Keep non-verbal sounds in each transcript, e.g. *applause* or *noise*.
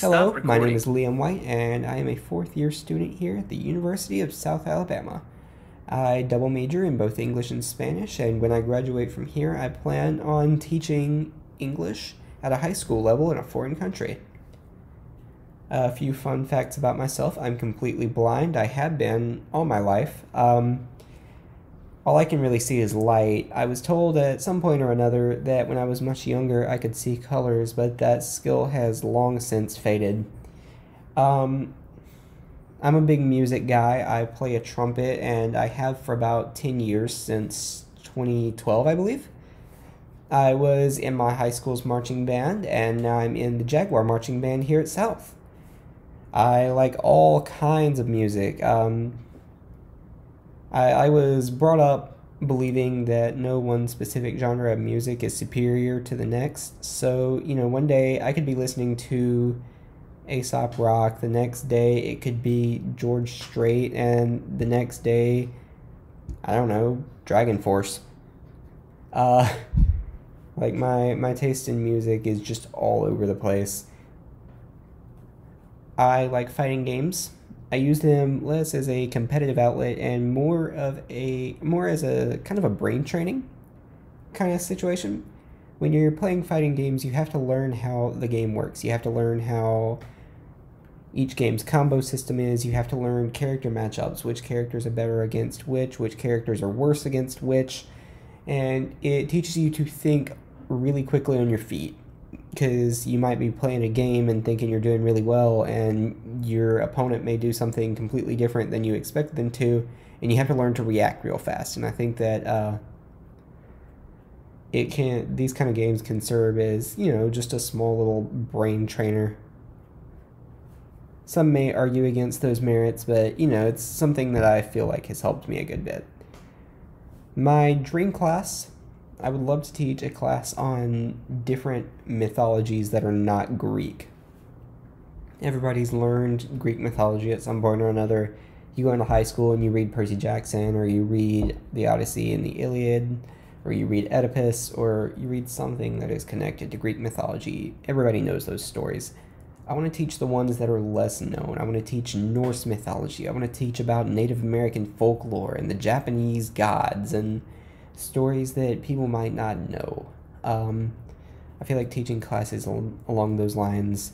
Hello, my name is Liam White, and I am a fourth year student here at the University of South Alabama. I double major in both English and Spanish, and when I graduate from here, I plan on teaching English at a high school level in a foreign country. A few fun facts about myself I'm completely blind. I have been all my life. Um, all I can really see is light. I was told at some point or another that when I was much younger I could see colors, but that skill has long since faded. Um, I'm a big music guy. I play a trumpet and I have for about 10 years since 2012, I believe. I was in my high school's marching band and now I'm in the Jaguar marching band here at South. I like all kinds of music. Um, I, I was brought up believing that no one specific genre of music is superior to the next. So, you know, one day I could be listening to Aesop Rock, the next day it could be George Strait, and the next day, I don't know, Dragon Force. Uh, *laughs* like my my taste in music is just all over the place. I like fighting games. I use them less as a competitive outlet and more of a more as a kind of a brain training kind of situation. When you're playing fighting games, you have to learn how the game works. You have to learn how each game's combo system is. You have to learn character matchups, which characters are better against which, which characters are worse against which, and it teaches you to think really quickly on your feet because you might be playing a game and thinking you're doing really well, and your opponent may do something completely different than you expect them to, and you have to learn to react real fast. And I think that uh, it can these kind of games can serve as you know just a small little brain trainer. Some may argue against those merits, but you know it's something that I feel like has helped me a good bit. My dream class I would love to teach a class on different mythologies that are not Greek. Everybody's learned Greek mythology at some point or another. You go into high school and you read Percy Jackson, or you read the Odyssey and the Iliad, or you read Oedipus, or you read something that is connected to Greek mythology. Everybody knows those stories. I want to teach the ones that are less known. I want to teach Norse mythology. I want to teach about Native American folklore and the Japanese gods and stories that people might not know. Um, I feel like teaching classes al- along those lines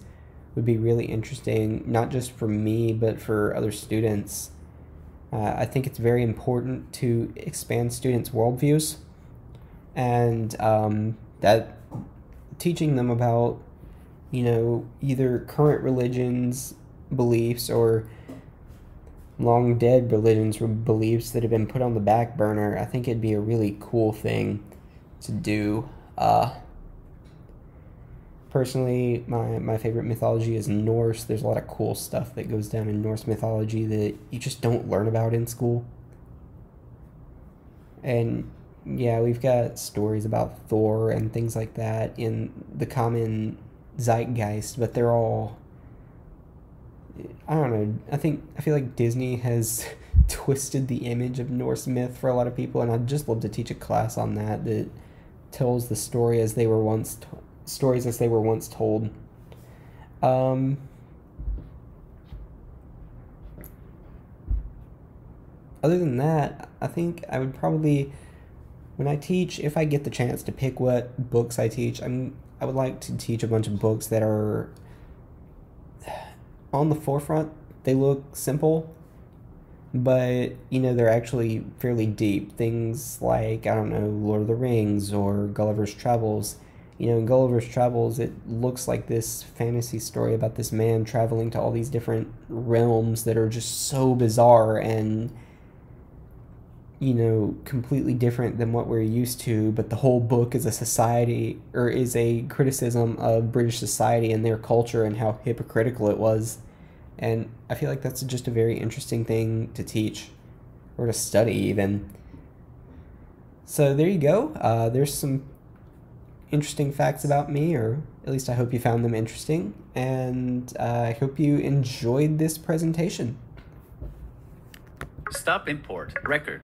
would be really interesting, not just for me, but for other students. Uh, I think it's very important to expand students' worldviews, and um, that teaching them about, you know, either current religions, beliefs, or long dead religions or beliefs that have been put on the back burner, I think it'd be a really cool thing to do. Uh, personally, my, my favorite mythology is Norse. There's a lot of cool stuff that goes down in Norse mythology that you just don't learn about in school. And yeah, we've got stories about Thor and things like that in the common zeitgeist, but they're all I don't know. I think I feel like Disney has *laughs* twisted the image of Norse myth for a lot of people, and I'd just love to teach a class on that that tells the story as they were once t- stories as they were once told. Um, other than that, I think I would probably when I teach, if I get the chance to pick what books I teach, I'm I would like to teach a bunch of books that are on the forefront, they look simple, but you know they're actually fairly deep. Things like I don't know, Lord of the Rings or Gulliver's Travels. You know, in Gulliver's Travels, it looks like this fantasy story about this man traveling to all these different realms that are just so bizarre and you know completely different than what we're used to but the whole book is a society or is a criticism of british society and their culture and how hypocritical it was and I feel like that's just a very interesting thing to teach or to study, even. So there you go. Uh, there's some interesting facts about me, or at least I hope you found them interesting. And uh, I hope you enjoyed this presentation. Stop import record.